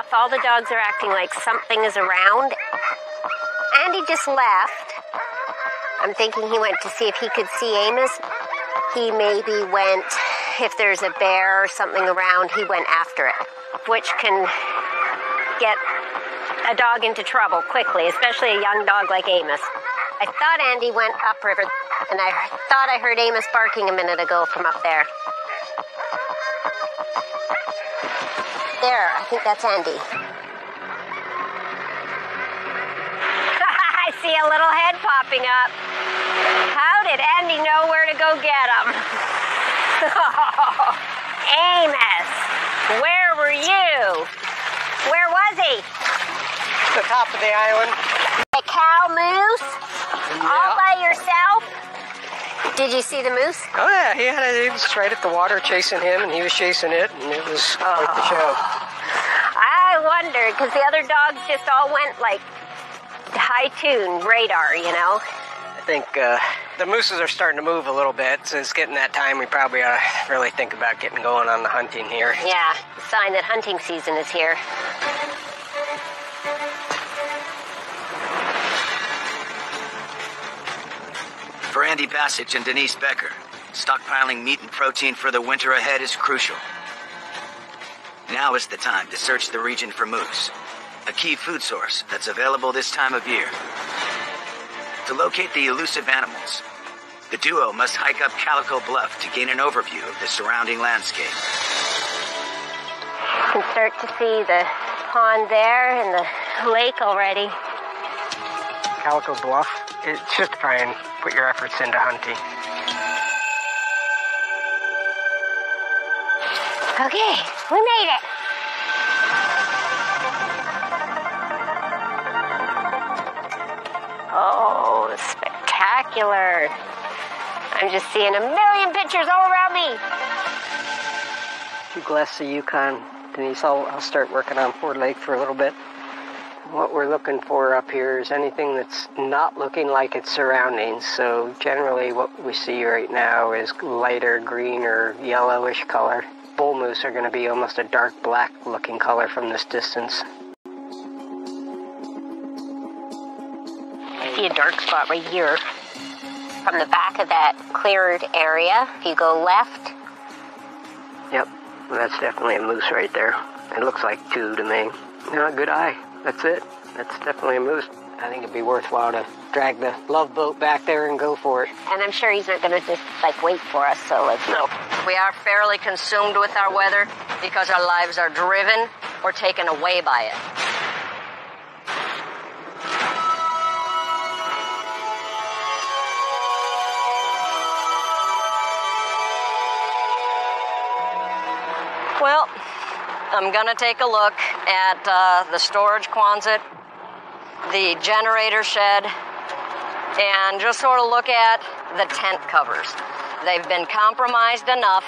off. All the dogs are acting like something is around. Andy just left. I'm thinking he went to see if he could see Amos. He maybe went, if there's a bear or something around, he went after it, which can get a dog into trouble quickly, especially a young dog like Amos. I thought Andy went upriver, and I thought I heard Amos barking a minute ago from up there. There, I think that's Andy. I see a little head popping up. How did Andy know where to go get him? Amos, where were you? Where was he? The top of the island. A cow moose? All by yourself? Did you see the moose? Oh yeah, he had it. He was right at the water chasing him, and he was chasing it, and it was quite the show. I wondered because the other dogs just all went like high tune radar, you know. I think uh, the mooses are starting to move a little bit, so it's getting that time. We probably ought to really think about getting going on the hunting here. Yeah, sign that hunting season is here. For Andy Bassich and Denise Becker, stockpiling meat and protein for the winter ahead is crucial. Now is the time to search the region for moose, a key food source that's available this time of year. To locate the elusive animals, the duo must hike up Calico Bluff to gain an overview of the surrounding landscape. You can start to see the pond there and the lake already. Calico Bluff. It's just try and put your efforts into hunting. Okay, we made it. Oh, spectacular. I'm just seeing a million pictures all around me. You bless the Yukon, Denise. I'll, I'll start working on Ford Lake for a little bit. What we're looking for up here is anything that's not looking like its surroundings. So generally what we see right now is lighter green or yellowish color. Bull moose are going to be almost a dark black looking color from this distance. I see a dark spot right here. From the back of that cleared area, if you go left, Yep, that's definitely a moose right there. It looks like two to me. Yeah, good eye. That's it. That's definitely a moose. I think it'd be worthwhile to drag the love boat back there and go for it. and I'm sure he's not going to just like wait for us, so let's No. We are fairly consumed with our weather because our lives are driven or taken away by it. Well, I'm gonna take a look at uh, the storage Quonset, the generator shed, and just sort of look at the tent covers. They've been compromised enough,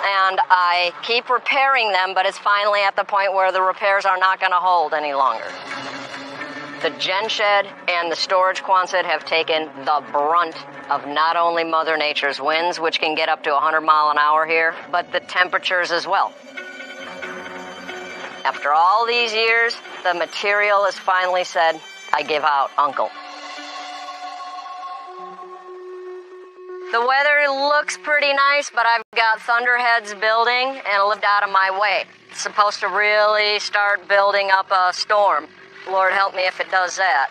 and I keep repairing them, but it's finally at the point where the repairs are not going to hold any longer. The gen shed and the storage Quonset have taken the brunt of not only Mother Nature's winds, which can get up to 100 mile an hour here, but the temperatures as well. After all these years, the material has finally said, I give out, Uncle. The weather looks pretty nice, but I've got thunderheads building and lived out of my way. It's supposed to really start building up a storm. Lord help me if it does that.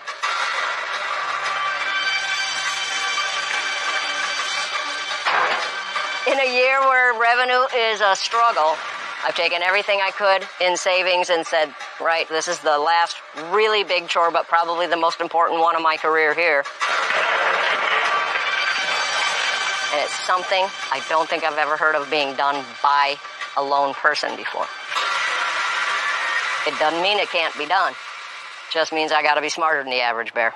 In a year where revenue is a struggle, I've taken everything I could in savings and said, right, this is the last really big chore, but probably the most important one of my career here. And it's something I don't think I've ever heard of being done by a lone person before. It doesn't mean it can't be done. It Just means I gotta be smarter than the average bear.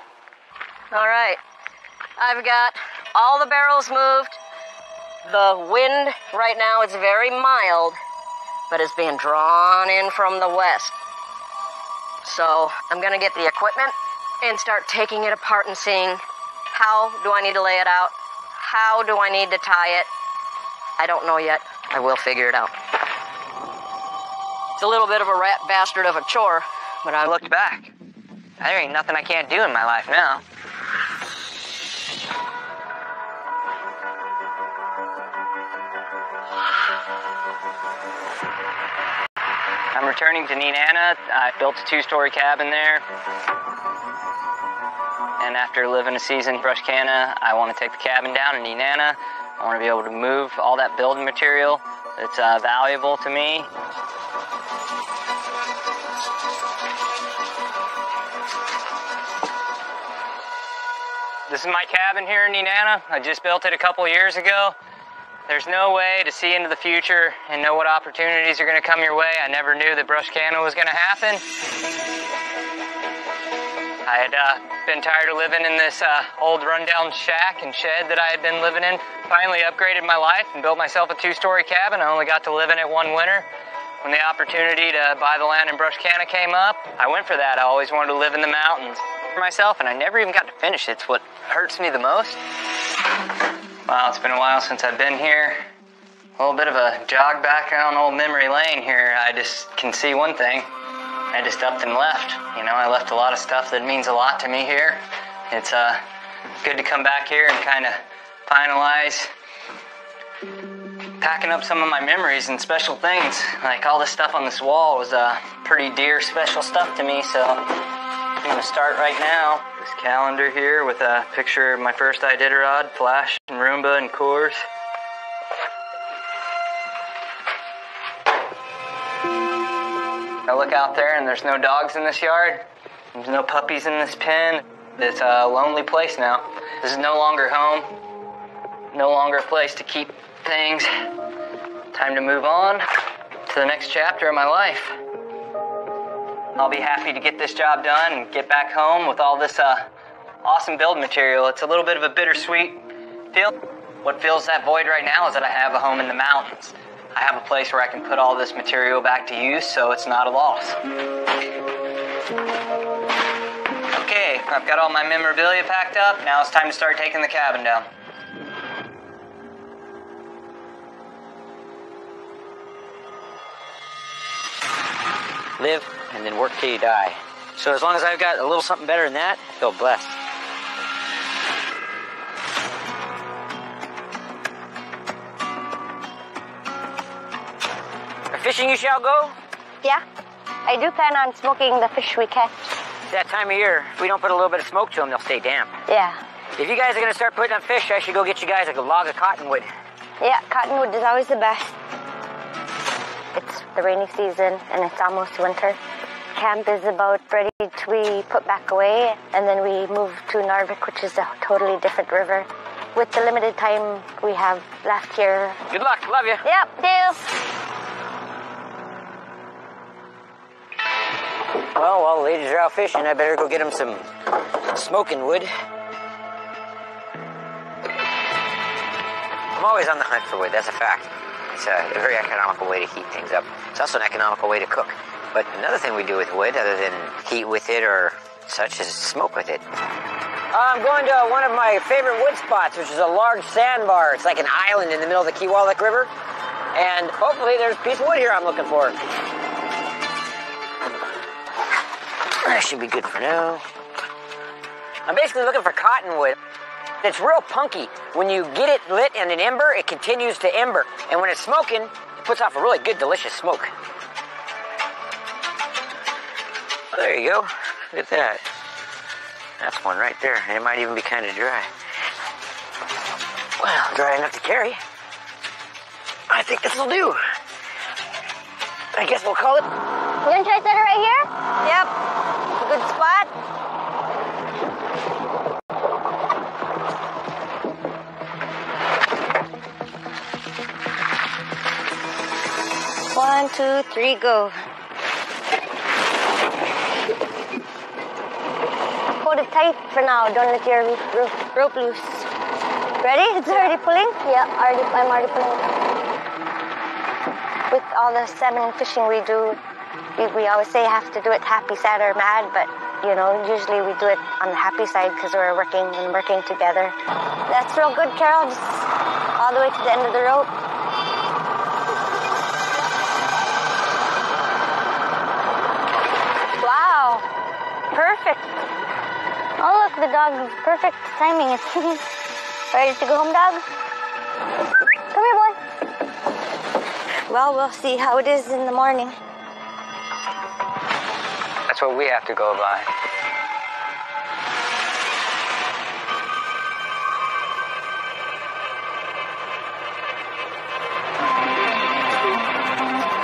All right. I've got all the barrels moved. The wind right now is very mild, but it's being drawn in from the west. So I'm gonna get the equipment and start taking it apart and seeing how do I need to lay it out? How do I need to tie it? I don't know yet. I will figure it out. It's a little bit of a rat bastard of a chore, but I looked back. There ain't nothing I can't do in my life now. Returning to Nenana. I built a two-story cabin there. And after living a season in Brushkana, I want to take the cabin down in Nenana. I want to be able to move all that building material that's uh, valuable to me This is my cabin here in Nenana. I just built it a couple years ago. There's no way to see into the future and know what opportunities are going to come your way. I never knew that brush Brushkana was going to happen. I had uh, been tired of living in this uh, old rundown shack and shed that I had been living in. Finally upgraded my life and built myself a two-story cabin. I only got to live in it one winter. When the opportunity to buy the land in Brushkana came up, I went for that. I always wanted to live in the mountains for myself, and I never even got to finish. It's what hurts me the most. Wow, it's been a while since I've been here. A little bit of a jog back down old memory lane here. I just can see one thing. I just upped and left. You know, I left a lot of stuff that means a lot to me here. It's uh, good to come back here and kind of finalize packing up some of my memories and special things. Like all this stuff on this wall was uh, pretty dear, special stuff to me. So I'm gonna start right now. This calendar here with a picture of my first Iditarod, Flash, and Roomba, and Coors. I look out there and there's no dogs in this yard. There's no puppies in this pen. It's a lonely place now. This is no longer home. No longer a place to keep things. Time to move on to the next chapter of my life. I'll be happy to get this job done and get back home with all this uh, awesome build material. It's a little bit of a bittersweet feel. What fills that void right now is that I have a home in the mountains. I have a place where I can put all this material back to use so it's not a loss. Okay, I've got all my memorabilia packed up. Now it's time to start taking the cabin down. Live and then work till you die. So as long as I've got a little something better than that, I feel blessed. Fishing you shall go? Yeah, I do plan on smoking the fish we catch. That time of year, if we don't put a little bit of smoke to them, they'll stay damp. Yeah. If you guys are gonna start putting on fish, I should go get you guys like a log of cottonwood. Yeah, cottonwood is always the best. It's the rainy season and it's almost winter. Camp is about ready to be put back away, and then we move to Noorvik, which is a totally different river. With the limited time we have left here. Good luck, love you. Yep, deal. Well, while the ladies are out fishing, I better go get them some smoking wood. I'm always on the hunt for wood, that's a fact. It's a, a very economical way to heat things up. It's also an economical way to cook. But another thing we do with wood, other than heat with it or such, is smoke with it. I'm going to one of my favorite wood spots, which is a large sandbar. It's like an island in the middle of the Kewalik River. And hopefully there's a piece of wood here I'm looking for. That should be good for now. I'm basically looking for cottonwood. It's real punky. When you get it lit in an ember, it continues to ember. And when it's smoking, it puts off a really good, delicious smoke. There you go. Look at that. That's one right there. And it might even be kind of dry. Well, dry enough to carry. I think this will do. I guess we'll call it. You gonna try to set it right here? Yep. Good spot. One, two, three, go. Hold it tight for now. Don't let your rope, rope loose. Ready? It's already pulling? Yeah, already, I'm already pulling. With all the salmon fishing we do, we, we always say have to do it happy, sad, or mad, but you know, usually we do it on the happy side because we're working and working together. That's real good, Carol. Just all the way to the end of the rope. The dog. Perfect timing. Ready to go home, dog? Come here, boy. Well, we'll see how it is in the morning. That's what we have to go by.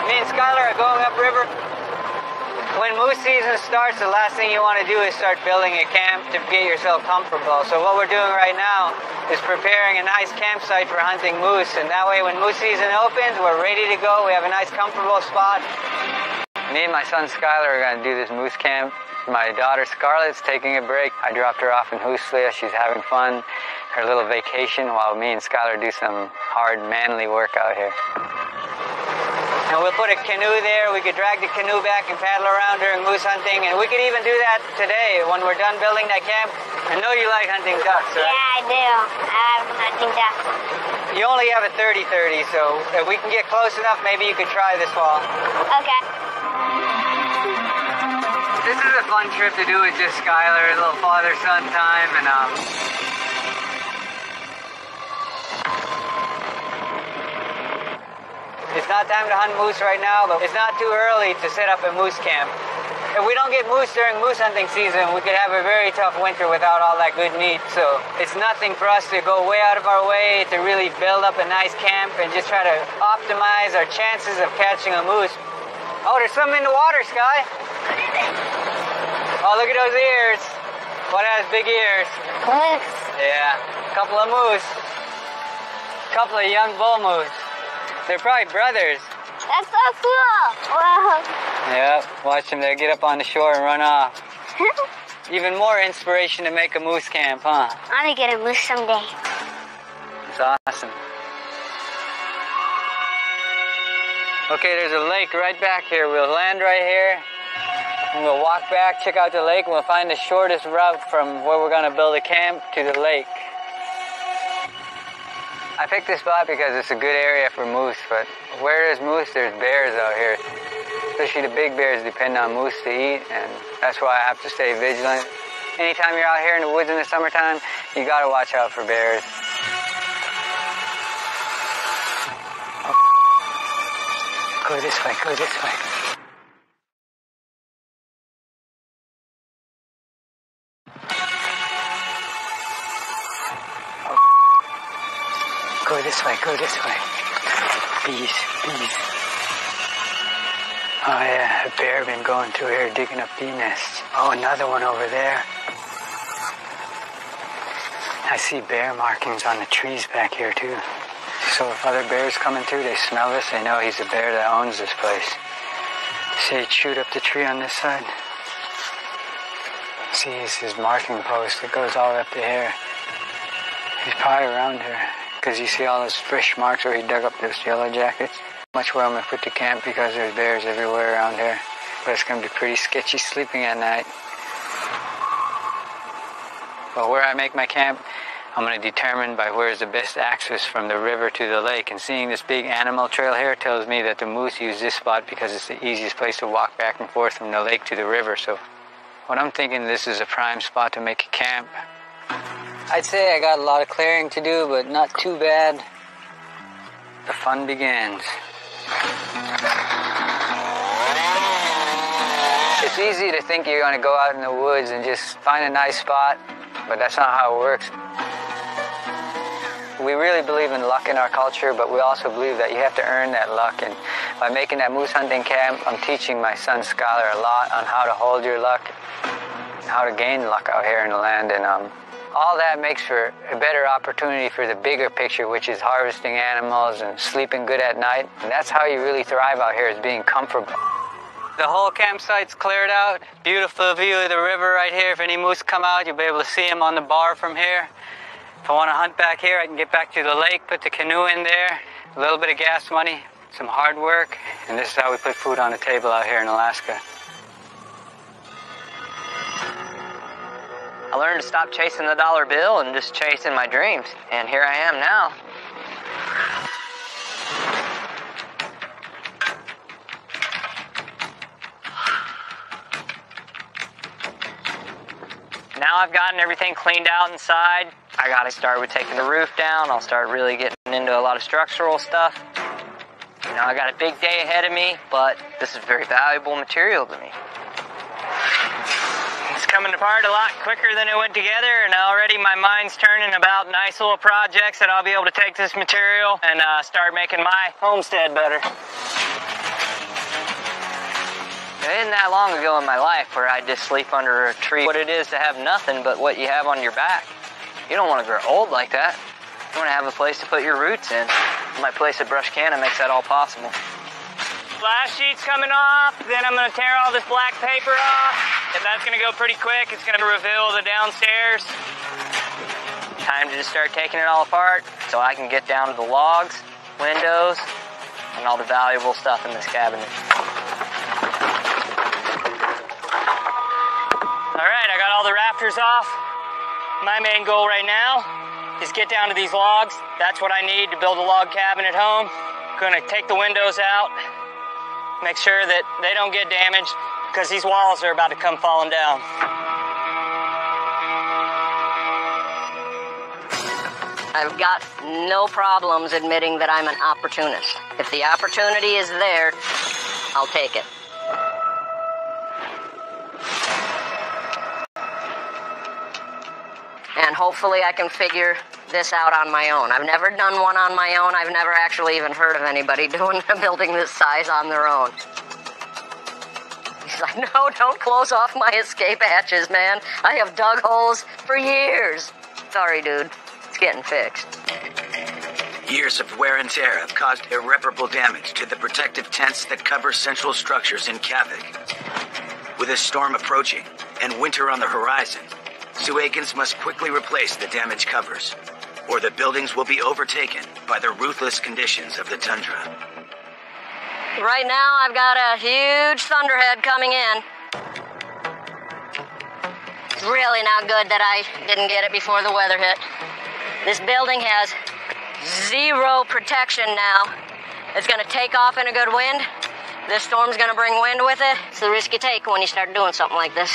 Me and Skylar are going upriver. When moose season starts, the last thing you want to do is start building a camp to get yourself comfortable. So what we're doing right now is preparing a nice campsite for hunting moose. And that way when moose season opens, we're ready to go. We have a nice comfortable spot. Me and my son Skylar are going to do this moose camp. My daughter Scarlett's taking a break. I dropped her off in Huslia. She's having fun, her little vacation, while me and Skylar do some hard, manly work out here. And we'll put a canoe there. We could drag the canoe back and paddle around during moose hunting. And we could even do that today when we're done building that camp. I know you like hunting ducks, right? Yeah, I do. I'm hunting ducks. You only have a 30-30, so if we can get close enough, maybe you could try this fall. Okay. This is a fun trip to do with just Skylar, a little father-son time, and um, it's not time to hunt moose right now, but it's not too early to set up a moose camp. If we don't get moose during moose hunting season, we could have a very tough winter without all that good meat. So it's nothing for us to go way out of our way to really build up a nice camp and just try to optimize our chances of catching a moose. Oh, there's something in the water, Sky. Oh, look at those ears. What has big ears? Moose. Yeah, couple of moose. Couple of young bull moose. They're probably brothers. That's so cool. Wow. Yep, watch them there get up on the shore and run off. Even more inspiration to make a moose camp, huh? I'm gonna get a moose someday. It's awesome. Okay, there's a lake right back here. We'll land right here. And we'll walk back, check out the lake, and we'll find the shortest route from where we're gonna build a camp to the lake. I picked this spot because it's a good area for moose, but where there's moose, there's bears out here. Especially the big bears depend on moose to eat, and that's why I have to stay vigilant. Anytime you're out here in the woods in the summertime, you gotta watch out for bears. Oh. Go this way, go this way. Go this way, go this way. Bees, bees. Oh yeah, a bear been going through here digging up bee nests. Oh, another one over there. I see bear markings on the trees back here too. So if other bears coming through, they smell this, they know he's the bear that owns this place. See, he'd shoot up the tree on this side. See, it's his marking post that goes all the way up to here. He's probably around here. Because you see all those fresh marks where he dug up those yellow jackets. Much where I'm going to put the camp because there's bears everywhere around here. But it's going to be pretty sketchy sleeping at night. But where I make my camp, I'm going to determine by where is the best access from the river to the lake. And seeing this big animal trail here tells me that the moose use this spot because it's the easiest place to walk back and forth from the lake to the river. So what I'm thinking, this is a prime spot to make a camp. I'd say I got a lot of clearing to do, but not too bad. The fun begins. It's easy to think you're to go out in the woods and just find a nice spot, but that's not how it works. We really believe in luck in our culture, but we also believe that you have to earn that luck. And by making that moose hunting camp, I'm teaching my son Skylar a lot on how to hold your luck, how to gain luck out here in the land, and um, all that makes for a better opportunity for the bigger picture, which is harvesting animals and sleeping good at night. And that's how you really thrive out here, is being comfortable. The whole campsite's cleared out. Beautiful view of the river right here. If any moose come out, you'll be able to see them on the bar from here. If I want to hunt back here, I can get back to the lake, put the canoe in there, a little bit of gas money, some hard work, and this is how we put food on the table out here in Alaska. I learned to stop chasing the dollar bill and just chasing my dreams. And here I am now. Now I've gotten everything cleaned out inside, I gotta start with taking the roof down. I'll start really getting into a lot of structural stuff. You know, I got a big day ahead of me, but this is very valuable material to me. Coming apart a lot quicker than it went together, and already my mind's turning about nice little projects that I'll be able to take this material and uh, start making my homestead better. It isn't that long ago in my life where I'd just sleep under a tree. What it is to have nothing but what you have on your back. You don't want to grow old like that. You want to have a place to put your roots in. My place at Brushkana makes that all possible. Last sheet's coming off, then I'm going to tear all this black paper off. If that's to go pretty quick, it's to reveal the downstairs. Time to just start taking it all apart so I can get down to the logs, windows, and all the valuable stuff in this cabinet. All right, I got all the rafters off. My main goal right now is get down to these logs. That's what I need to build a log cabin at home. Gonna take the windows out, make sure that they don't get damaged because these walls are about to come falling down. I've got no problems admitting that I'm an opportunist. If the opportunity is there, I'll take it. and hopefully I can figure this out on my own. I've never done one on my own. I've never actually even heard of anybody doing a building this size on their own. No, don't close off my escape hatches, man. I have dug holes for years. Sorry, dude. It's getting fixed. Years of wear and tear have caused irreparable damage to the protective tents that cover central structures in Kavik. With a storm approaching and winter on the horizon, Sue Aikens must quickly replace the damaged covers, or the buildings will be overtaken by the ruthless conditions of the tundra. Right now, I've got a huge thunderhead coming in. It's really not good that I didn't get it before the weather hit. This building has zero protection now. It's going to take off in a good wind. This storm's going to bring wind with it. It's the risk you take when you start doing something like this.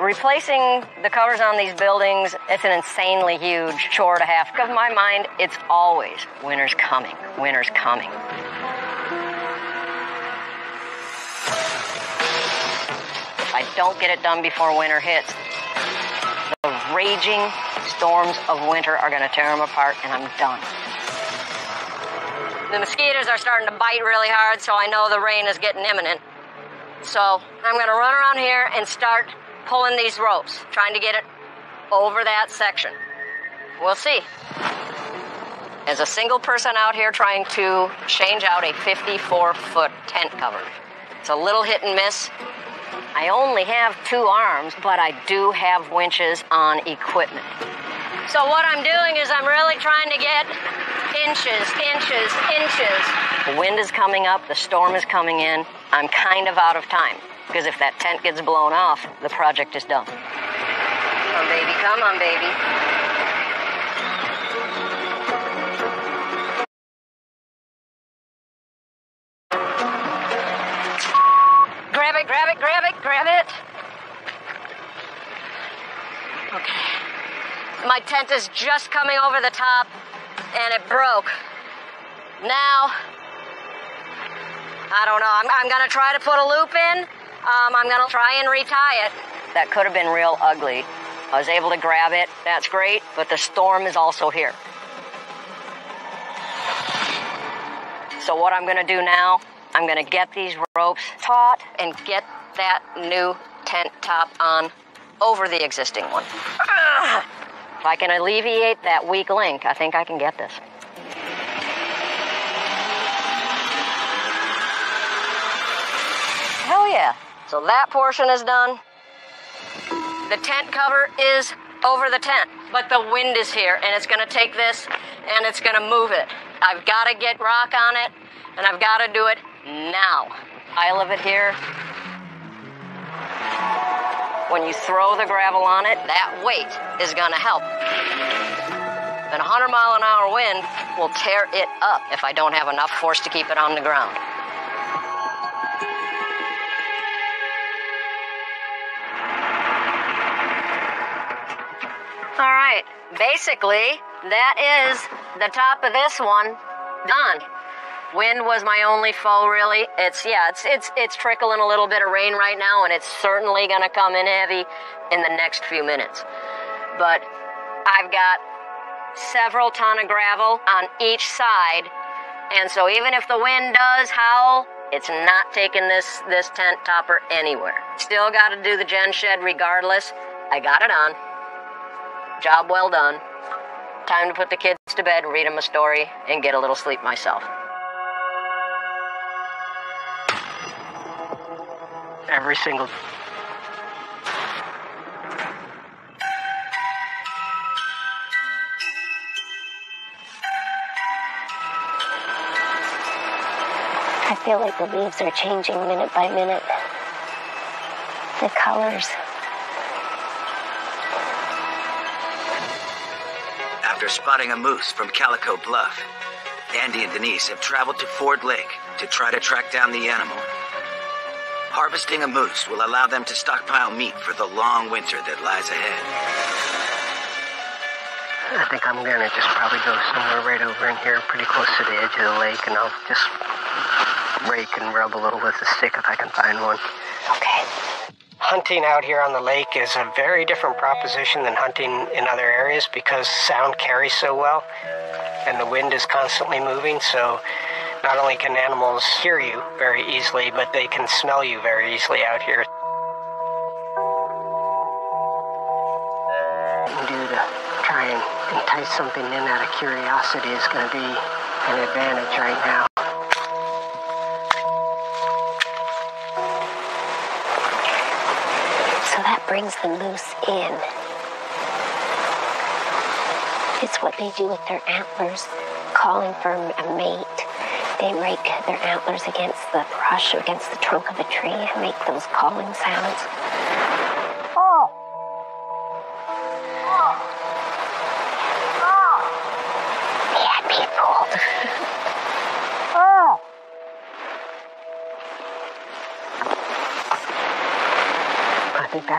Replacing the covers on these buildings, it's an insanely huge chore to have. Of my mind, it's always winter's coming, winter's coming. If I don't get it done before winter hits, the raging storms of winter are going to tear them apart, and I'm done. The mosquitoes are starting to bite really hard, so I know the rain is getting imminent. So I'm going to run around here and start pulling these ropes, trying to get it over that section. We'll see. As a single person out here trying to change out a 54 foot tent cover, it's a little hit and miss. I only have two arms, but I do have winches on equipment. So, what I'm doing is I'm really trying to get inches, inches, inches. The wind is coming up, the storm is coming in. I'm kind of out of time. Because if that tent gets blown off, the project is done. Come on, baby. Come on, baby. Grab it, grab it, grab it, grab it. Okay. My tent is just coming over the top and it broke. Now, I don't know. I'm, I'm going to try to put a loop in um, I'm gonna try and retie it. That could have been real ugly. I was able to grab it. That's great, but the storm is also here. So what I'm gonna do now, I'm gonna get these ropes taut and get that new tent top on over the existing one. If I can alleviate that weak link, I think I can get this. Hell yeah. So that portion is done. The tent cover is over the tent, but the wind is here and it's gonna take this and it's gonna move it. I've gotta get rock on it and I've gotta do it now. Pile of it here. When you throw the gravel on it, that weight is gonna help. Then a 100 mile an hour wind will tear it up if I don't have enough force to keep it on the ground. All right. Basically, that is the top of this one done. Wind was my only foe, really. It's yeah, it's it's it's trickling a little bit of rain right now, and it's certainly gonna come in heavy in the next few minutes. But I've got several ton of gravel on each side, and so even if the wind does howl, it's not taking this this tent topper anywhere. Still got to do the gen shed regardless. I got it on. Job well done. Time to put the kids to bed, read them a story, and get a little sleep myself. Every single I feel like the leaves are changing minute by minute. The colors. After spotting a moose from Calico Bluff, Andy and Denise have traveled to Ford Lake to try to track down the animal. Harvesting a moose will allow them to stockpile meat for the long winter that lies ahead. I think I'm gonna just probably go somewhere right over in here, pretty close to the edge of the lake, and I'll just rake and rub a little with a stick if I can find one. Hunting out here on the lake is a very different proposition than hunting in other areas because sound carries so well and the wind is constantly moving. So not only can animals hear you very easily, but they can smell you very easily out here. Do to try and entice something in out of curiosity is going to be an advantage right now. Brings the moose in. It's what they do with their antlers, calling for a mate. They rake their antlers against the brush, against the trunk of a tree, and make those calling sounds.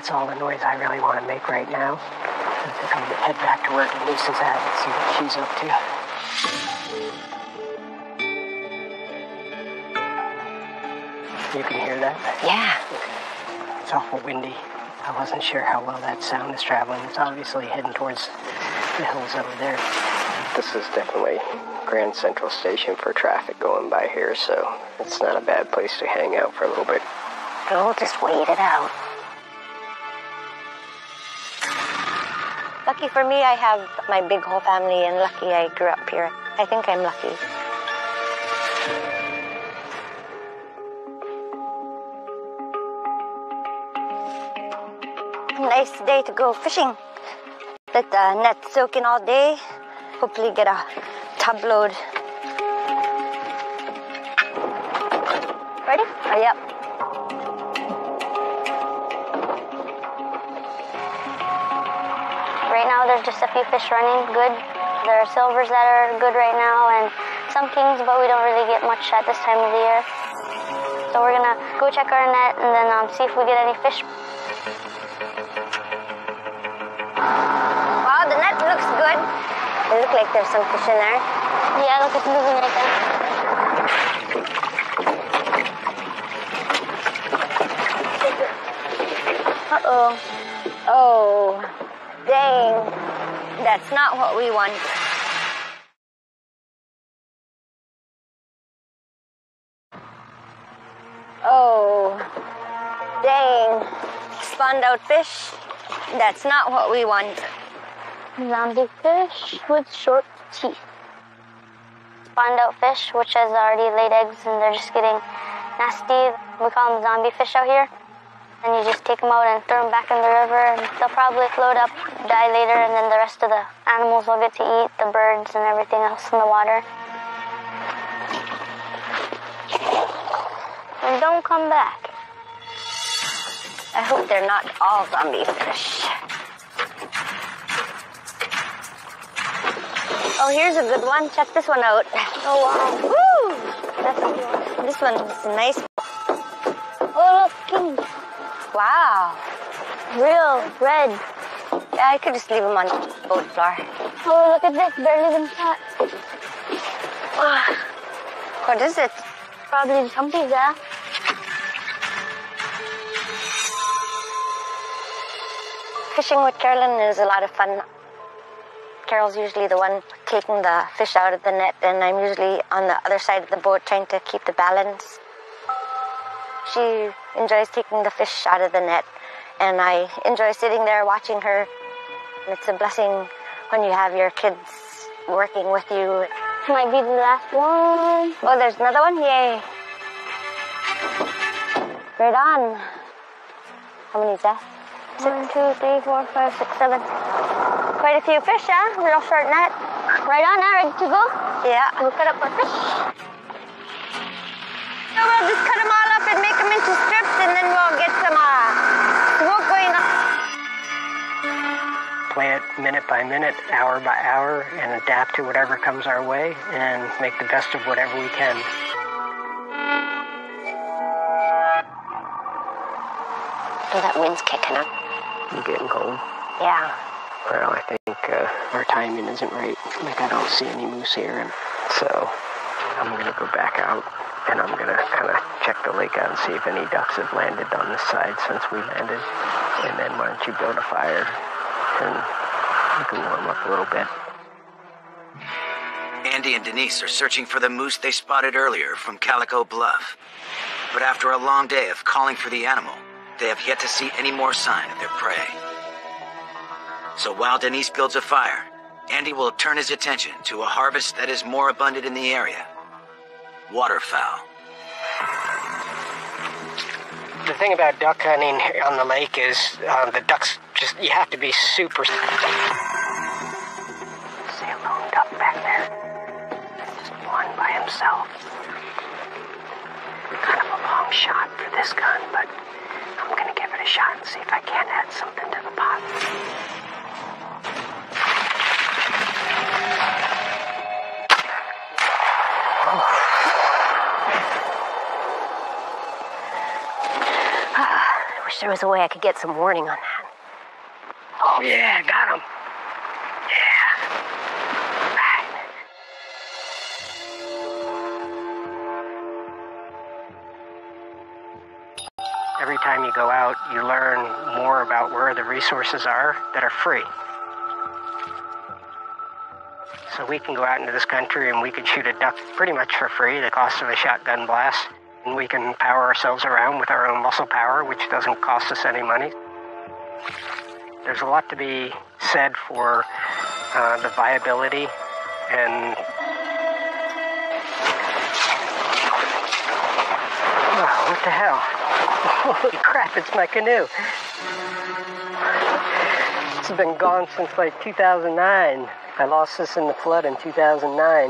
That's all the noise I really want to make right now. I think I'm gonna head back to where Denise is at and see what she's up to. You can hear that? Yeah. It's awful windy. I wasn't sure how well that sound is traveling. It's obviously heading towards the hills over there. This is definitely Grand Central Station for traffic going by here, so it's not a bad place to hang out for a little bit. We'll just wait it out. Lucky for me, I have my big whole family, and lucky I grew up here. I think I'm lucky. Nice day to go fishing. Let the net soak in all day. Hopefully, get a tub load. Ready? Oh, yep. Right now, there's just a few fish running good. There are silvers that are good right now, and some kings, but we don't really get much at this time of the year. So we're gonna go check our net and then um, see if we get any fish. Wow, the net looks good. It looks like there's some fish in there. Yeah, look, it's moving right there. Uh oh. Dang. That's not what we want. Oh, dang. Spawned out fish. That's not what we want. Zombie fish with short teeth. Spawned out fish, which has already laid eggs and they're just getting nasty. We call them zombie fish out here. And you just take them out and throw them back in the river, and they'll probably float up, die later, and then the rest of the animals will get to eat the birds and everything else in the water. And don't come back. I hope they're not all zombie fish. Oh, here's a good one. Check this one out. Oh, wow. Woo! That's a one. This one's nice. Oh, look. King. Wow. Real red Yeah, I could just leave them on the boat floor. Oh, look at this. Barely been caught. What is it? Probably jumpy there. Fishing with Carolyn is a lot of fun. Carol's usually the one taking the fish out of the net, and I'm usually on the other side of the boat trying to keep the balance. She enjoys taking the fish out of the net, and I enjoy sitting there watching her. It's a blessing when you have your kids working with you. Might be the last one. Oh, there's another one? Yay. Right on. How many is that? One, two, three, four, five, six, seven. Quite a few fish, huh? Real short net. Right on, now ready to go? Yeah. We'll cut up our fish. So we'll just cut them all up and make them into strips, and then we'll get some uh, Play it minute by minute, hour by hour, and adapt to whatever comes our way and make the best of whatever we can. Oh, that wind's kicking up. You getting cold? Yeah. Well, I think uh, our timing isn't right. Like, I don't see any moose here, and so I'm gonna go back out and I'm gonna kind of check the lake out and see if any ducks have landed on this side since we landed. And then why don't you build a fire and we can warm up a little bit. Andy and Denise are searching for the moose they spotted earlier from Calico Bluff. But after a long day of calling for the animal, they have yet to see any more sign of their prey. So while Denise builds a fire, Andy will turn his attention to a harvest that is more abundant in the area waterfowl. The thing about duck hunting on the lake is uh, the ducks just, you have to be super. A lone duck back there. Just one by himself. Kind of a long shot for this gun, but I'm gonna give it a shot and see if I can add something to the pot. Ah, I wish there was a way I could get some warning on that. Oh yeah, got him. Yeah. Every time you go out, you learn more about where the resources are that are free. So we can go out into this country and we can shoot a duck pretty much for free, the cost of a shotgun blast. And we can power ourselves around with our own muscle power, which doesn't cost us any money. There's a lot to be said for uh, the viability and Oh, what the hell? Holy crap, it's my canoe. It's been gone since like 2009. I lost this in the flood in 2009.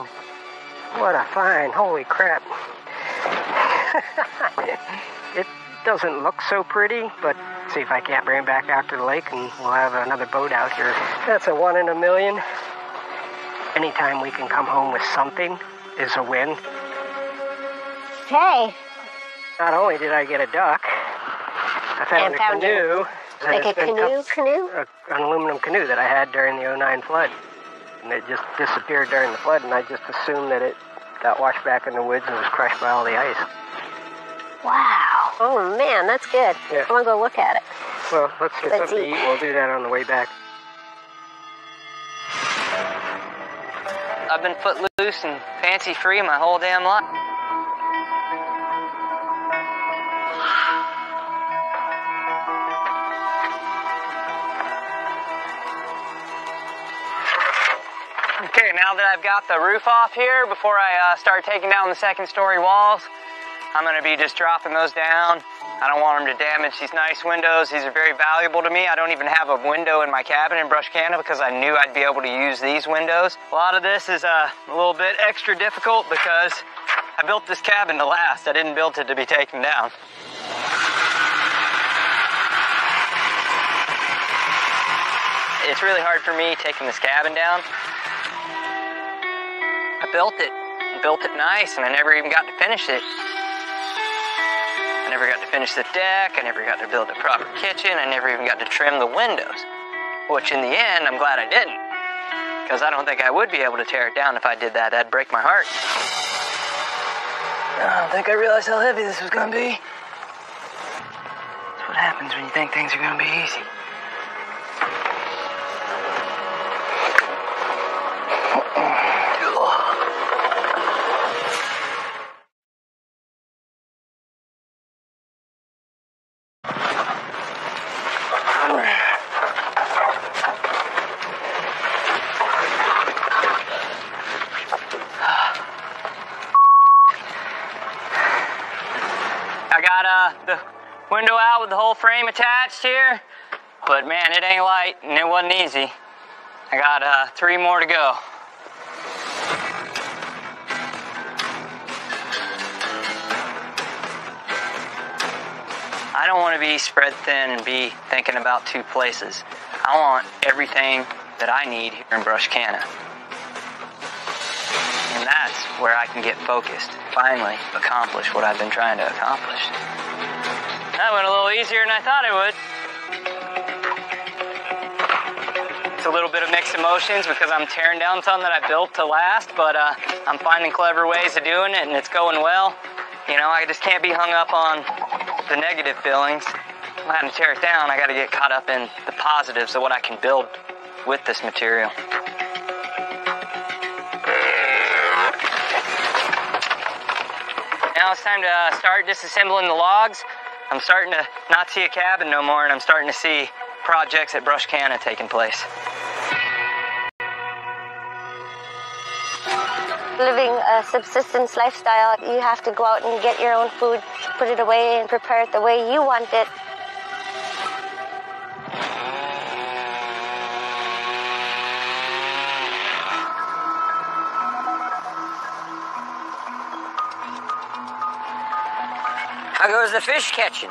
What a find. Holy crap. it doesn't look so pretty, but see if I can't bring it back out to the lake and we'll have another boat out here. That's a one in a million. Anytime we can come home with something is a win. Hey, Not only did I get a duck, I found And a found canoe. like a canoe, canoe? a, an aluminum canoe that I had during the 09 flood. And it just disappeared during the flood, and I just assumed that it got washed back in the woods and was crushed by all the ice. Wow. Oh man, that's good. Yeah. I want to go look at it. Well, let's get Let's something eat. to eat. We'll do that on the way back. I've been footloose and fancy free my whole damn life. Okay, now that I've got the roof off here, before I uh, start taking down the second story walls, I'm gonna be just dropping those down. I don't want them to damage these nice windows. These are very valuable to me. I don't even have a window in my cabin in Brushkana because I knew I'd be able to use these windows. A lot of this is uh, a little bit extra difficult because I built this cabin to last. I didn't build it to be taken down. It's really hard for me taking this cabin down. I built it, built it nice, and I never even got to finish it. I never got to finish the deck. I never got to build a proper kitchen. I never even got to trim the windows. which in the end, I'm glad I didn't. Because I don't think I would be able to tear it down if I did that. That'd break my heart. I don't think I realized how heavy this was gonna be. That's what happens when you think things are gonna be easy. Got uh, the window out with the whole frame attached here, but man, it ain't light and it wasn't easy. I got uh, three more to go. I don't want to be spread thin and be thinking about two places. I want everything that I need here in Brushkana. Where I can get focused, finally accomplish what I've been trying to accomplish. That went a little easier than I thought it would. It's a little bit of mixed emotions because I'm tearing down something that I built to last, but uh, I'm finding clever ways of doing it and it's going well. You know, I just can't be hung up on the negative feelings. I'm having to tear it down. I got to get caught up in the positives of what I can build with this material. Now it's time to uh, start disassembling the logs. I'm starting to not see a cabin no more, and I'm starting to see projects at Brushkana taking place. Living a subsistence lifestyle, you have to go out and get your own food, put it away, and prepare it the way you want it. The fish catching?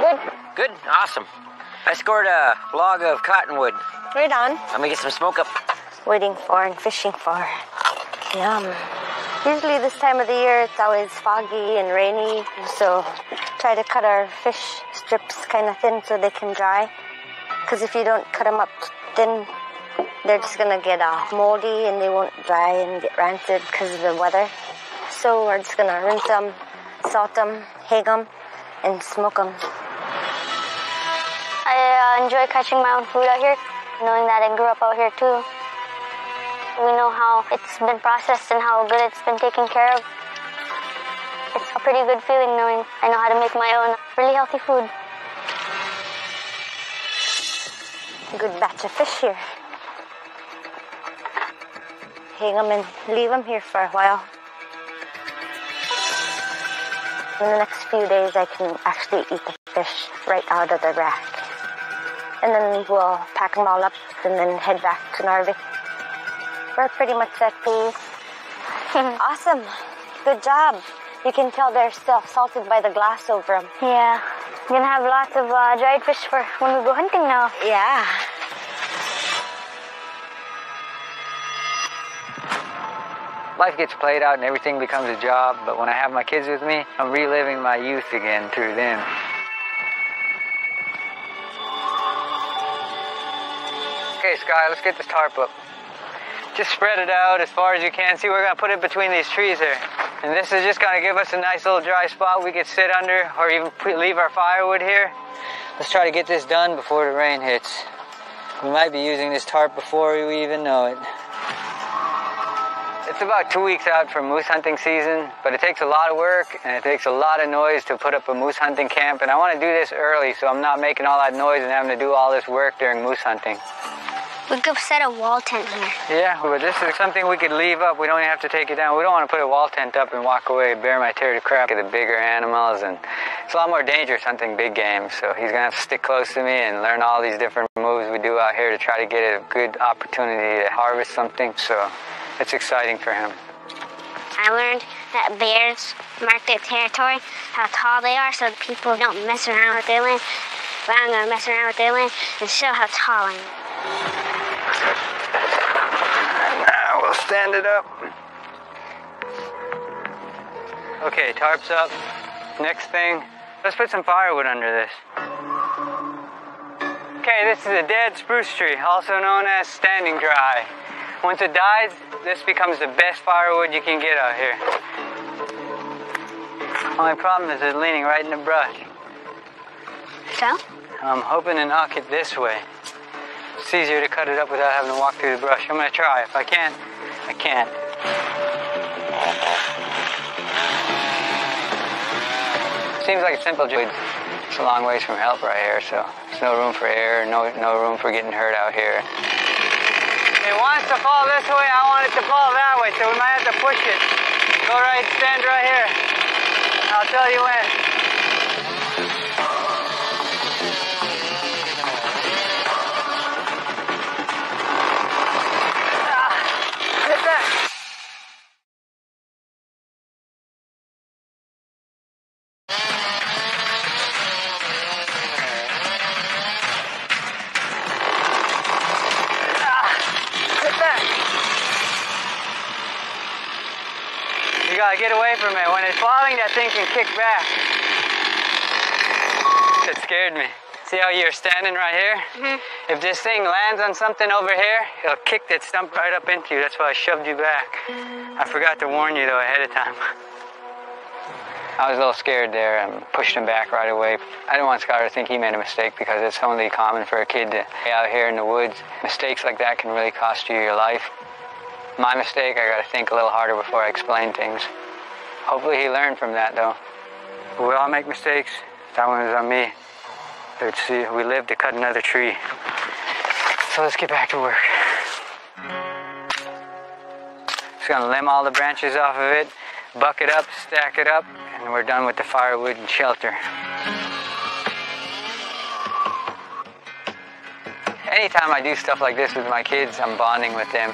Good. Good? Awesome. I scored a log of cottonwood. Right on. Let me get some smoke up. Waiting for and fishing for. Yum. Usually this time of the year it's always foggy and rainy, so try to cut our fish strips kind of thin so they can dry. Because if you don't cut them up thin, they're just gonna get uh, moldy and they won't dry and get rancid because of the weather. So we're just gonna rinse them, salt them, hang them, and smoke them. I uh, enjoy catching my own food out here, knowing that I grew up out here too. We know how it's been processed and how good it's been taken care of. It's a pretty good feeling knowing I know how to make my own really healthy food. Good batch of fish here. Hang them and leave them here for a while. In the next few days, I can actually eat the fish right out of the rack. And then we'll pack them all up and then head back to Noorvik. We're pretty much set please. awesome. Good job. You can tell they're still salted by the glass over them. Yeah, gonna have lots of uh, dried fish for when we go hunting now. Yeah. Life gets played out and everything becomes a job, but when I have my kids with me, I'm reliving my youth again through them. Okay, Sky, let's get this tarp up. Just spread it out as far as you can. See, we're gonna put it between these trees here. And this is just gonna give us a nice little dry spot we could sit under or even leave our firewood here. Let's try to get this done before the rain hits. We might be using this tarp before we even know it. It's about two weeks out from moose hunting season, but it takes a lot of work and it takes a lot of noise to put up a moose hunting camp. And I want to do this early so I'm not making all that noise and having to do all this work during moose hunting. We could set a wall tent here. Yeah, but this is something we could leave up. We don't even have to take it down. We don't want to put a wall tent up and walk away. Bear my tear the crap at the bigger animals, and it's a lot more dangerous hunting big game. So he's gonna have to stick close to me and learn all these different moves we do out here to try to get a good opportunity to harvest something. So it's exciting for him. I learned that bears mark their territory, how tall they are, so people don't mess around with their land. But I'm gonna mess around with their land and show how tall I am. Now we'll stand it up. Okay, tarp's up. Next thing, let's put some firewood under this. Okay, Okay, this is a dead spruce tree, also known as standing dry. Once it dies, this becomes the best firewood you can get out here. Only problem is it's leaning right in the brush. So? I'm hoping to knock it this way. It's easier to cut it up without having to walk through the brush. I'm gonna try. If I can't, I can't. Seems like a simple job. It's a long ways from help right here, so there's no room for error, no, no room for getting hurt out here. It wants to fall this way, I want it to fall that way, so we might have to push it. Go right, stand right here. I'll tell you when. Gotta get away from it. When it's falling, that thing can kick back. It scared me. See how you're standing right here? Mm-hmm. If this thing lands on something over here, it'll kick that stump right up into you. That's why I shoved you back. I forgot to warn you though ahead of time. I was a little scared there and pushed him back right away. I didn't want Skylar to think he made a mistake because it's only common for a kid to be out here in the woods. Mistakes like that can really cost you your life. My mistake, I gotta think a little harder before I explain things. Hopefully he learned from that though. We all make mistakes. That one was on me. Let's see, we live to cut another tree. So let's get back to work. Just gonna limb all the branches off of it, buck it up, stack it up, and we're done with the firewood and shelter. Anytime I do stuff like this with my kids, I'm bonding with them.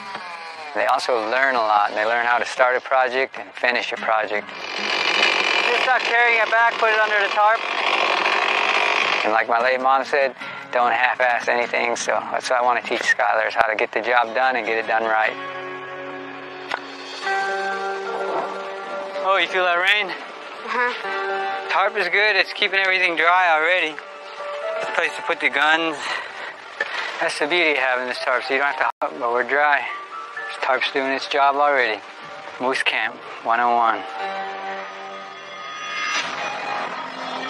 They also learn a lot, and they learn how to start a project and finish a project. Just start carrying it back, put it under the tarp. And like my late mom said, don't half-ass anything, so that's what I want to teach Skylar is how to get the job done and get it done right. Oh, you feel that rain? Uh-huh. Tarp is good. It's keeping everything dry already. It's a Place to put the guns. That's the beauty of having this tarp, so you don't have to, but we're dry. Tarp's doing its job already. Moose Camp 101.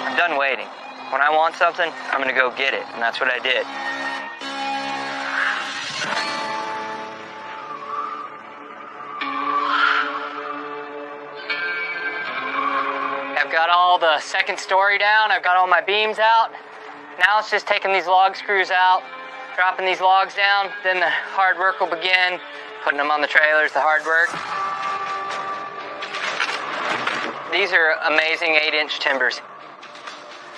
I'm done waiting. When I want something, I'm gonna go get it, and that's what I did. I've got all the second story down. I've got all my beams out. Now it's just taking these log screws out, dropping these logs down. Then the hard work will begin. Putting them on the trailers, the hard work. These are amazing eight inch timbers.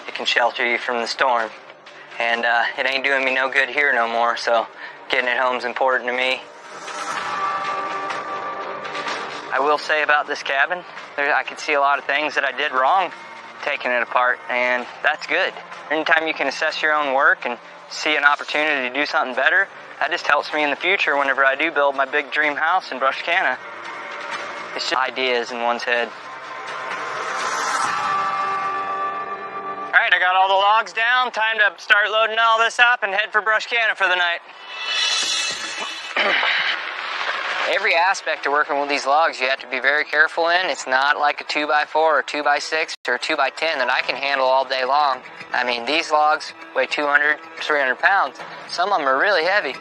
It can shelter you from the storm. And uh, it ain't doing me no good here no more, so getting it home's important to me. I will say about this cabin, there, I could see a lot of things that I did wrong taking it apart, and that's good. Anytime you can assess your own work and see an opportunity to do something better, that just helps me in the future whenever I do build my big dream house in Brushkana. It's just ideas in one's head. All right, I got all the logs down. Time to start loading all this up and head for Brushkana for the night. Every aspect of working with these logs you have to be very careful in. It's not like a 2x4 or 2x6 or 2x10 that I can handle all day long. I mean, these logs weigh 200, 300 pounds. Some of them are really heavy.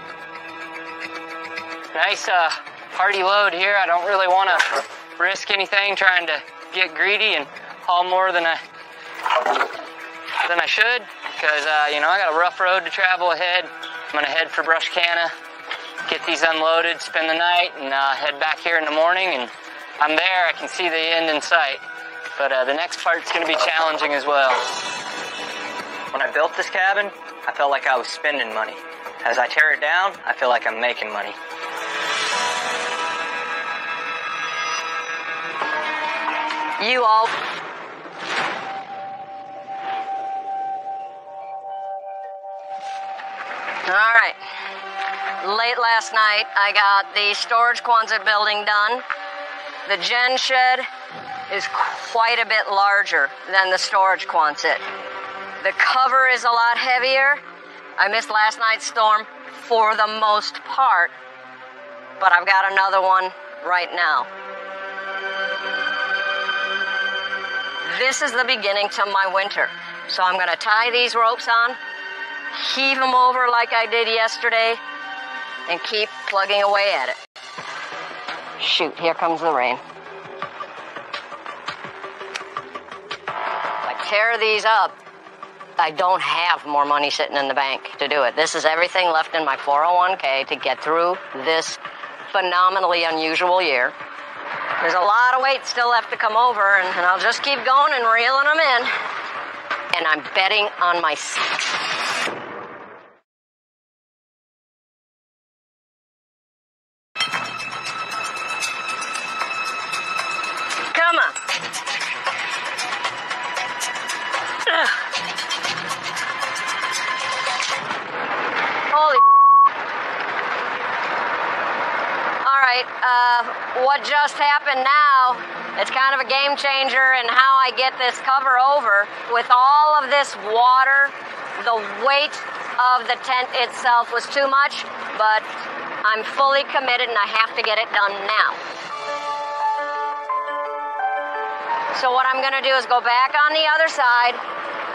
Nice uh, party load here. I don't really want to risk anything trying to get greedy and haul more than I than I should because uh, you know I got a rough road to travel ahead. I'm gonna head for Brushkana, get these unloaded, spend the night, and uh, head back here in the morning. And I'm there. I can see the end in sight. But uh, the next part's gonna be challenging as well. When I built this cabin, I felt like I was spending money. As I tear it down, I feel like I'm making money. You all. All right. Late last night, I got the storage Quonset building done. The gen shed is quite a bit larger than the storage Quonset. The cover is a lot heavier. I missed last night's storm for the most part, but I've got another one right now. This is the beginning to my winter. So I'm going to tie these ropes on, heave them over like I did yesterday, and keep plugging away at it. Shoot, here comes the rain. If I tear these up, I don't have more money sitting in the bank to do it. This is everything left in my 401k to get through this phenomenally unusual year. There's a lot of weight still left to come over, and, and I'll just keep going and reeling them in. And I'm betting on myself. This cover over. With all of this water, the weight of the tent itself was too much, but I'm fully committed and I have to get it done now. So what I'm gonna do is go back on the other side.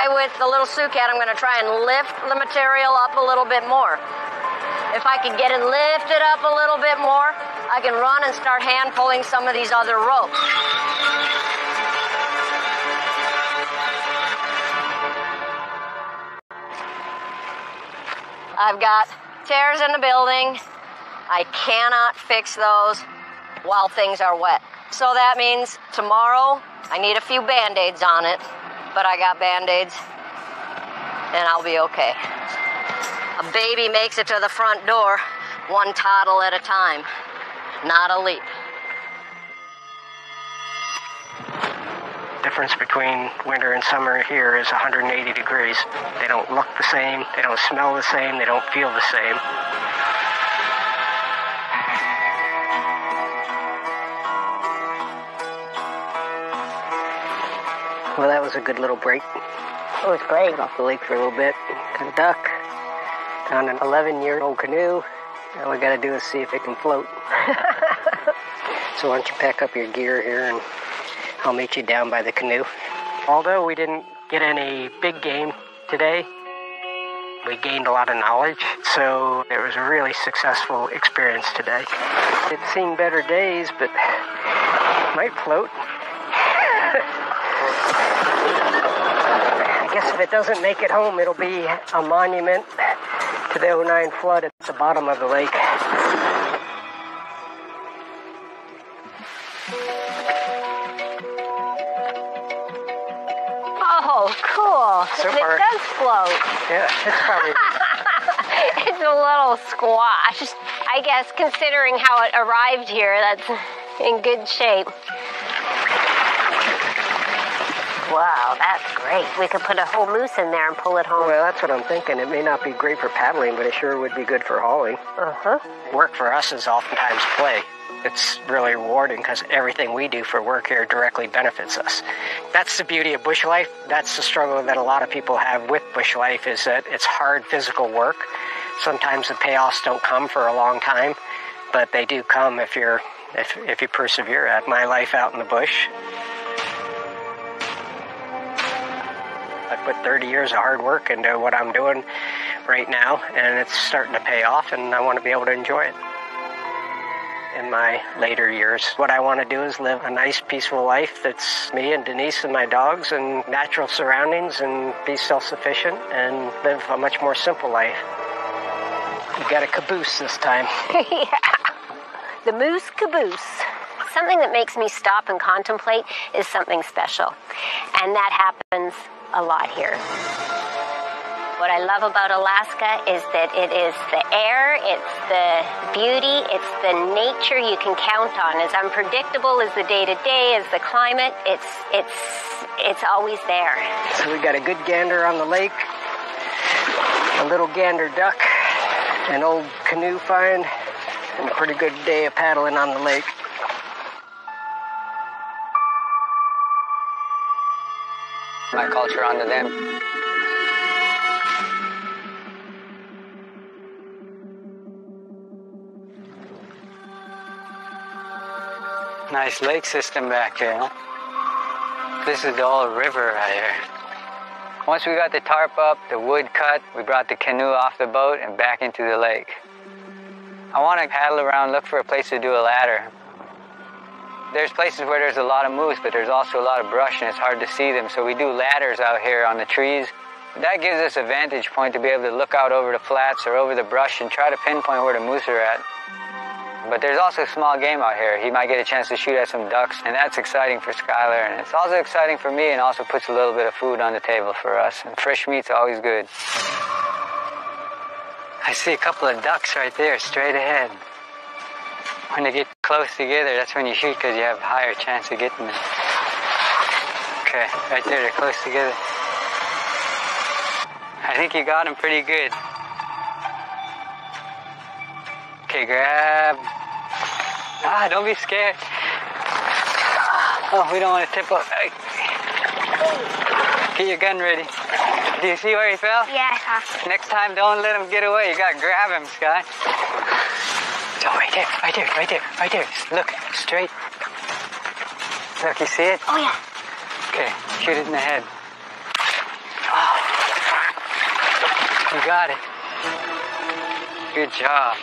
With the little Sucat, I'm gonna try and lift the material up a little bit more. If I can get it lifted up a little bit more, I can run and start hand pulling some of these other ropes. I've got tears in the building. I cannot fix those while things are wet. So that means tomorrow I need a few band aids on it, but I got band aids and I'll be okay. A baby makes it to the front door one toddle at a time, not a leap. Difference between winter and summer here is 180 degrees. They don't look the same, they don't smell the same, they don't feel the same. Well, that was a good little break. It was great. Got off the lake for a little bit. Got a duck. Found an 11 year old canoe. All we gotta do is see if it can float. so why don't you pack up your gear here and I'll meet you down by the canoe. Although we didn't get any big game today, we gained a lot of knowledge, so it was a really successful experience today. It's seen better days, but might float. I guess if it doesn't make it home, it'll be a monument to the 09 flood at the bottom of the lake. So it does float. Yeah, it's probably it's a little squash. I guess considering how it arrived here, that's in good shape. Wow, that's great. We could put a whole moose in there and pull it home. Well, that's what I'm thinking. It may not be great for paddling, but it sure would be good for hauling. Uh huh. Work for us is oftentimes play. It's really rewarding because everything we do for work here directly benefits us. That's the beauty of bush life. That's the struggle that a lot of people have with bush life is that it's hard physical work. Sometimes the payoffs don't come for a long time, but they do come if you're if, if you persevere at my life out in the bush. I put 30 years of hard work into what I'm doing right now, and it's starting to pay off, and I want to be able to enjoy it in my later years. What I want to do is live a nice, peaceful life that's me and Denise and my dogs and natural surroundings and be self sufficient and live a much more simple life. You got a caboose this time. yeah. The moose caboose. Something that makes me stop and contemplate is something special. And that happens a lot here. What I love about Alaska is that it is the air, it's the beauty, it's the nature you can count on. As unpredictable as the day to day, as the climate, it's it's it's always there. So we got a good gander on the lake, a little gander duck, an old canoe find, and a pretty good day of paddling on the lake. My culture onto them. Nice lake system back here? This is the old river right here. Once we got the tarp up, the wood cut, we brought the canoe off the boat and back into the lake. I want to paddle around, look for a place to do a ladder. There's places where there's a lot of moose, but there's also a lot of brush and it's hard to see them. So we do ladders out here on the trees. That gives us a vantage point to be able to look out over the flats or over the brush and try to pinpoint where the moose are at. But there's also a small game out here. He might get a chance to shoot at some ducks, and that's exciting for Skylar. And it's also exciting for me and also puts a little bit of food on the table for us. And fresh meat's always good. I see a couple of ducks right there, straight ahead. When they get close together, that's when you shoot because you have a higher chance of getting them. Okay, right there, they're close together. I think you got them pretty good. Okay, grab. Ah, don't be scared. Oh, we don't want to tip up. Get your gun ready. Do you see where he fell? Yeah, I saw. Next time, don't let him get away. You gotta grab him, Sky. So right there, right there, right there, right there. Look, straight. Look, you see it? Oh, yeah. Okay, shoot it in the head. Oh. You got it. Good job.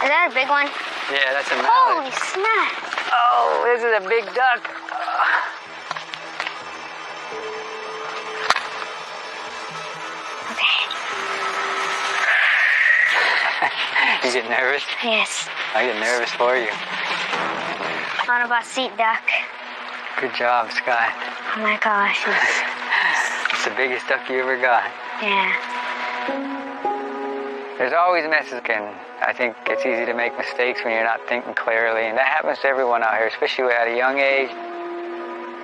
Is that a big one? Yeah, that's a Holy snap. Oh, this is a big duck. Okay. You get nervous? Yes. I get nervous for you. On about seat duck. Good job, Sky. Oh my gosh. It's, It's the biggest duck you ever got. yeah. There's always and I think it's easy to make mistakes when you're not thinking clearly, and that happens to everyone out here, especially at a young age.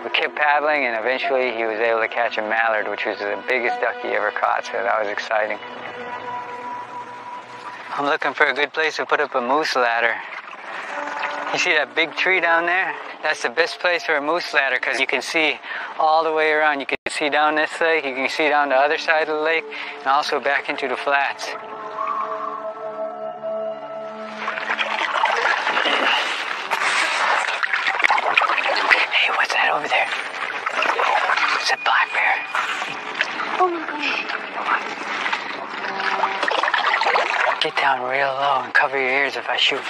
We kept paddling, and eventually he was able to catch a mallard, which was the biggest duck he ever caught, so that was exciting. I'm looking for a good place to put up a moose ladder. You see that big tree down there? That's the best place for a moose ladder because you can see all the way around. You can see down this lake, you can see down the other side of the lake, and also back into the flats. Get down real low and cover your ears if I shoot.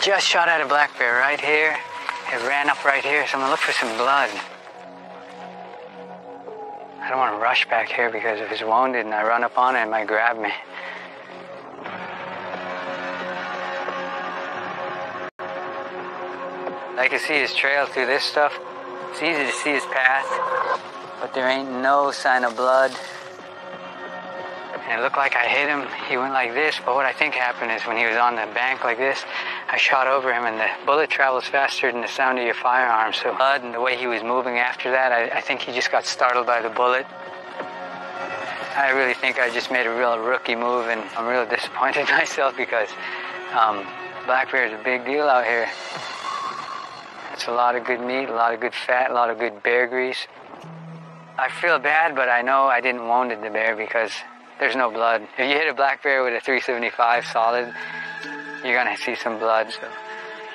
I just shot at a black bear right here. It ran up right here, so I'm gonna look for some blood. I don't want to rush back here because if it's wounded and I run up on it, it might grab me. I can see his trail through this stuff. It's easy to see his path, but there ain't no sign of blood. And it looked like I hit him. He went like this, but what I think happened is when he was on the bank like this, I shot over him, and the bullet travels faster than the sound of your firearm. So blood and the way he was moving after that, I, I think he just got startled by the bullet. I really think I just made a real rookie move, and I'm real disappointed in myself because um, black bear is a big deal out here. It's a lot of good meat, a lot of good fat, a lot of good bear grease. I feel bad, but I know I didn't wound the bear because there's no blood. If you hit a black bear with a 375 solid, you're gonna see some blood. So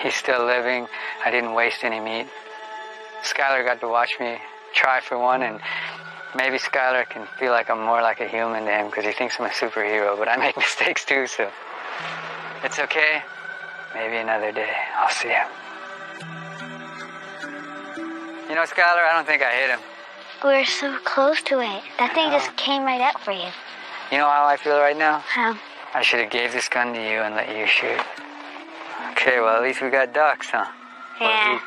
he's still living. I didn't waste any meat. Skylar got to watch me try for one, and maybe Skylar can feel like I'm more like a human to him because he thinks I'm a superhero, but I make mistakes too, so it's okay. Maybe another day. I'll see him. You know, Skylar, I don't think I hit him. We're so close to it. That thing just came right up for you. You know how I feel right now? How? I should have gave this gun to you and let you shoot. Okay, well, at least we got ducks, huh? Yeah.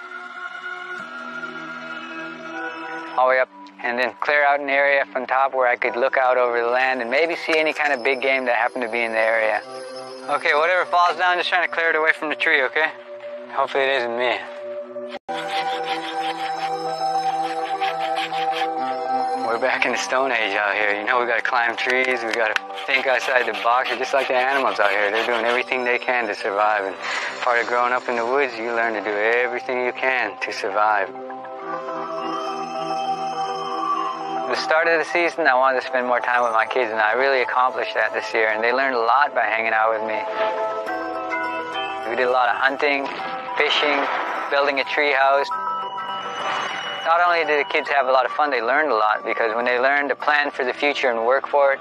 all the way up and then clear out an area from top where I could look out over the land and maybe see any kind of big game that happened to be in the area. Okay, whatever falls down, just trying to clear it away from the tree, okay? Hopefully it isn't me. We're back in the Stone Age out here. You know, we gotta climb trees, we gotta think outside the box. You're just like the animals out here. They're doing everything they can to survive. And part of growing up in the woods, you learn to do everything you can to survive. the start of the season, I wanted to spend more time with my kids, and I really accomplished that this year. And they learned a lot by hanging out with me. We did a lot of hunting, fishing, building a tree house. Not only did the kids have a lot of fun, they learned a lot because when they learn to plan for the future and work for it,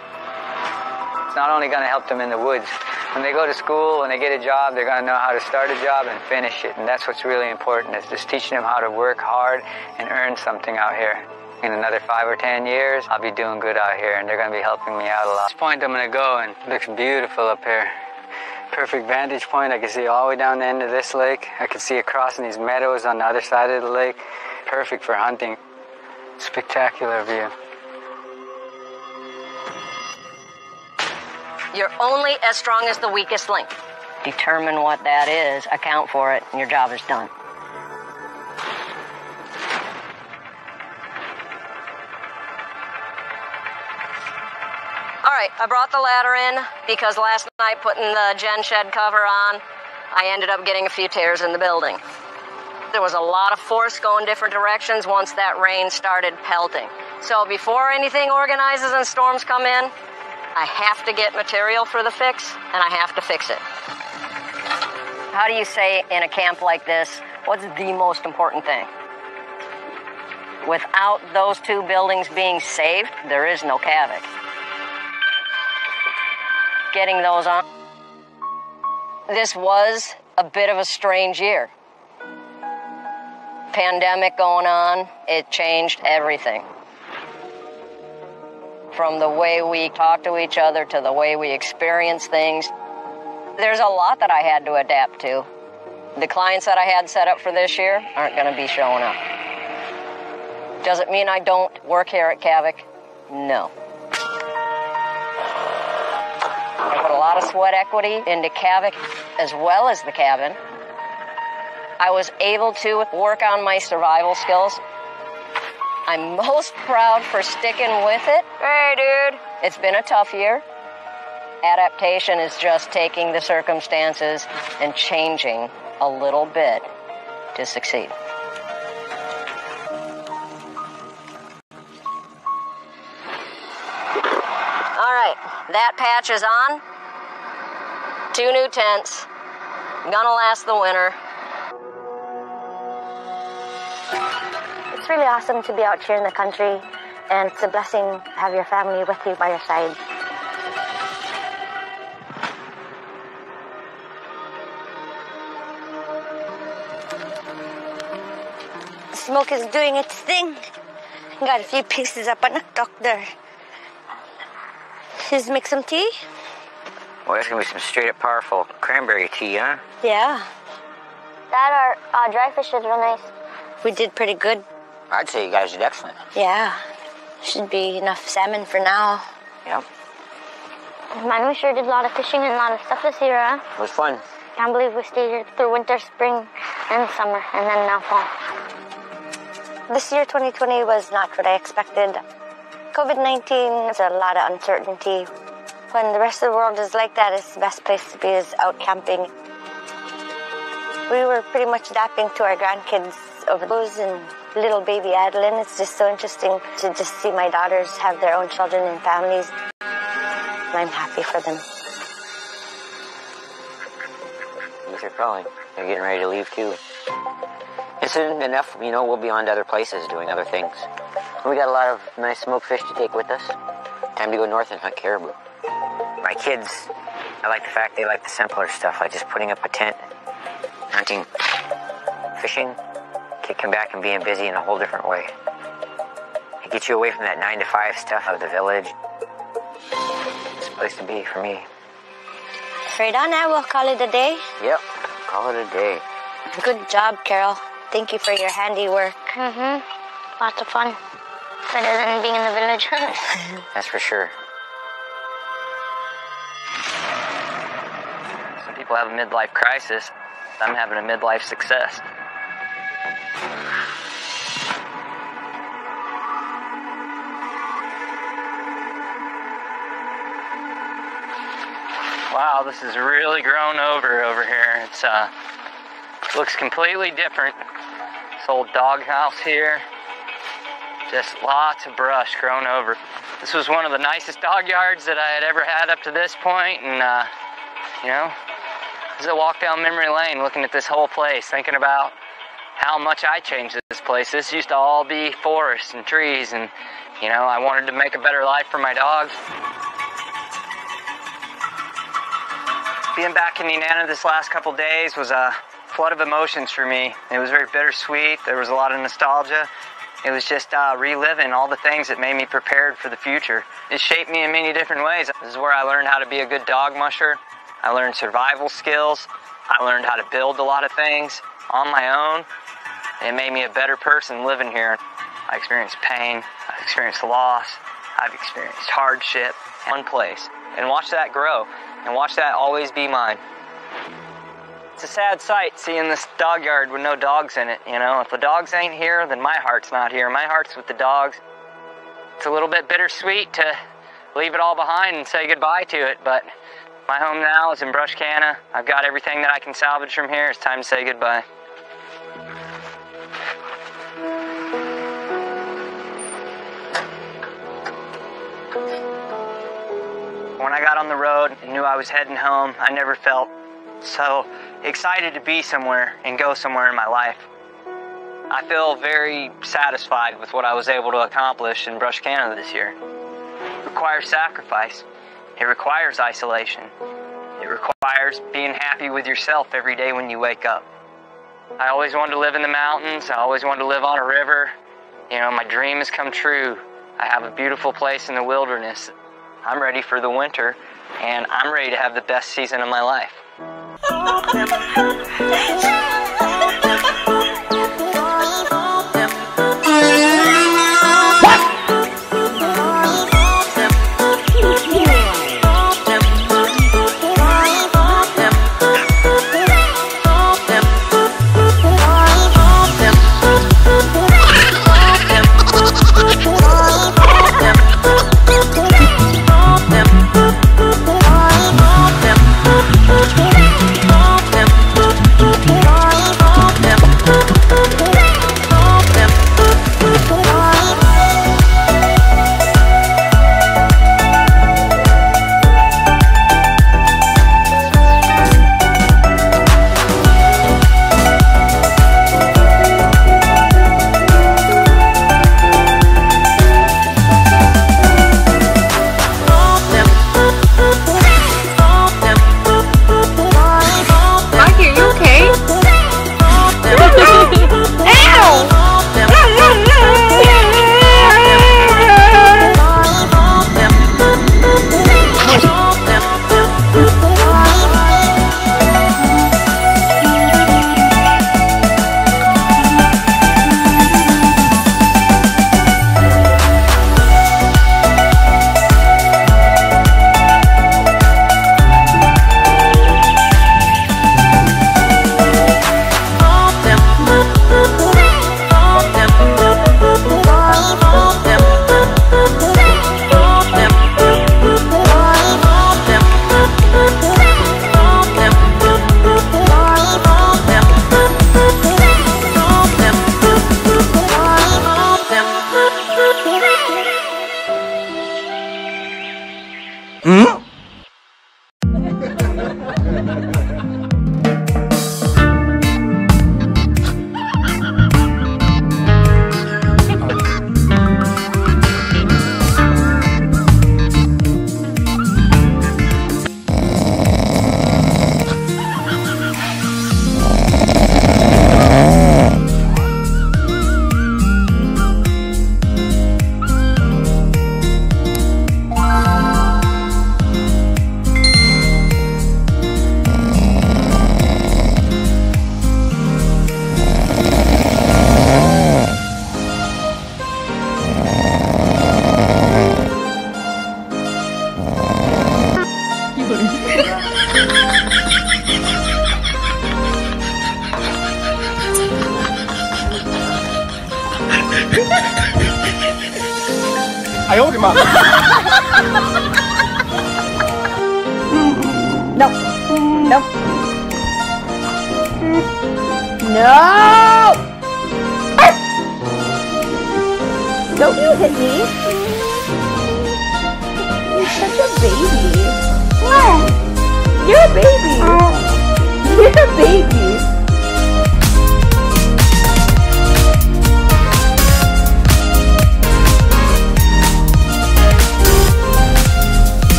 not only going to help them in the woods. When they go to school, when they get a job, they're going to know how to start a job and finish it. And that's what's really important is just teaching them how to work hard and earn something out here. In another five or ten years, I'll be doing good out here, and they're going to be helping me out a lot. This point I'm going to go, and it looks beautiful up here. Perfect vantage point. I can see all the way down the end of this lake. I can see across in these meadows on the other side of the lake. Perfect for hunting. Spectacular view. You're only as strong as the weakest link. Determine what that is, account for it, and your job is done. All right, I brought the ladder in because last night putting the gen shed cover on, I ended up getting a few tears in the building. There was a lot of force going different directions once that rain started pelting. So before anything organizes and storms come in, I have to get material for the fix and I have to fix it. How do you say in a camp like this, what's the most important thing? Without those two buildings being saved, there is no Kavik. Getting those on. This was a bit of a strange year. Pandemic going on, it changed everything. From the way we talk to each other to the way we experience things. There's a lot that I had to adapt to. The clients that I had set up for this year aren't going to be showing up. Does it mean I don't work here at Kavik? No. I put a lot of sweat equity into Kavik as well as the cabin. I was able to work on my survival skills. I'm most proud for sticking with it. Hey, dude. It's been a tough year. Adaptation is just taking the circumstances and changing a little bit to succeed. All right, that patch is on. Two new tents. Gonna last the winter. It's really awesome to be out here in the country, and it's a blessing to have your family with you by your side. Smoke is doing its thing. Got a few pieces up on the doctor. Just make some tea? Well, that's gonna be some straight up powerful cranberry tea, huh? Yeah. That our uh, dry fish is real nice. We did pretty good. I'd say you guys did excellent. Yeah. Should be enough salmon for now. Yep. Man, we sure did a lot of fishing and a lot of stuff this year, huh? It was fun. Can't believe we stayed here through winter, spring, and summer, and then now fall. This year, 2020, was not what I expected. COVID 19 is a lot of uncertainty. When the rest of the world is like that, it's the best place to be is out camping. We were pretty much adapting to our grandkids over those and little baby Adeline. It's just so interesting to just see my daughters have their own children and families. I'm happy for them. You are calling. They're getting ready to leave too. And soon enough, you know, we'll be on to other places doing other things. We got a lot of nice smoked fish to take with us. Time to go north and hunt caribou. My kids, I like the fact they like the simpler stuff, like just putting up a tent, hunting, fishing, kicking back and being busy in a whole different way. It gets you away from that nine to five stuff of the village. It's a place to be for me. Right on, I will call it a day. Yep, call it a day. Good job, Carol. Thank you for your handiwork. Mm-hmm. Lots of fun. Better than being in the village. That's for sure. Some people have a midlife crisis. I'm having a midlife success. Wow, this is really grown over over here. It's uh looks completely different. This old doghouse here. Just lots of brush grown over. This was one of the nicest dog yards that I had ever had up to this point, and uh, you know, as I walk down memory lane looking at this whole place, thinking about how much I changed this place. This used to all be forests and trees, and you know, I wanted to make a better life for my dogs. Being back in Nenana this last couple days was a flood of emotions for me. It was very bittersweet. There was a lot of nostalgia. It was just uh, reliving all the things that made me prepared for the future. It shaped me in many different ways. This is where I learned how to be a good dog musher. I learned survival skills. I learned how to build a lot of things on my own. It made me a better person living here. I experienced pain. I experienced loss. I've experienced hardship. One place. And watch that grow. And watch that always be mine. It's a sad sight seeing this dog yard with no dogs in it, you know. If the dogs ain't here, then my heart's not here. My heart's with the dogs. It's a little bit bittersweet to leave it all behind and say goodbye to it, but my home now is in Brushkana. I've got everything that I can salvage from here. It's time to say goodbye. When I got on the road and knew I was heading home, I never felt so excited to be somewhere and go somewhere in my life. I feel very satisfied with what I was able to accomplish in Brushkana this year. It requires sacrifice. It requires isolation. It requires being happy with yourself every day when you wake up. I always wanted to live in the mountains. I always wanted to live on a river. You know, my dream has come true. I have a beautiful place in the wilderness. I'm ready for the winter, and I'm ready to have the best season of my life.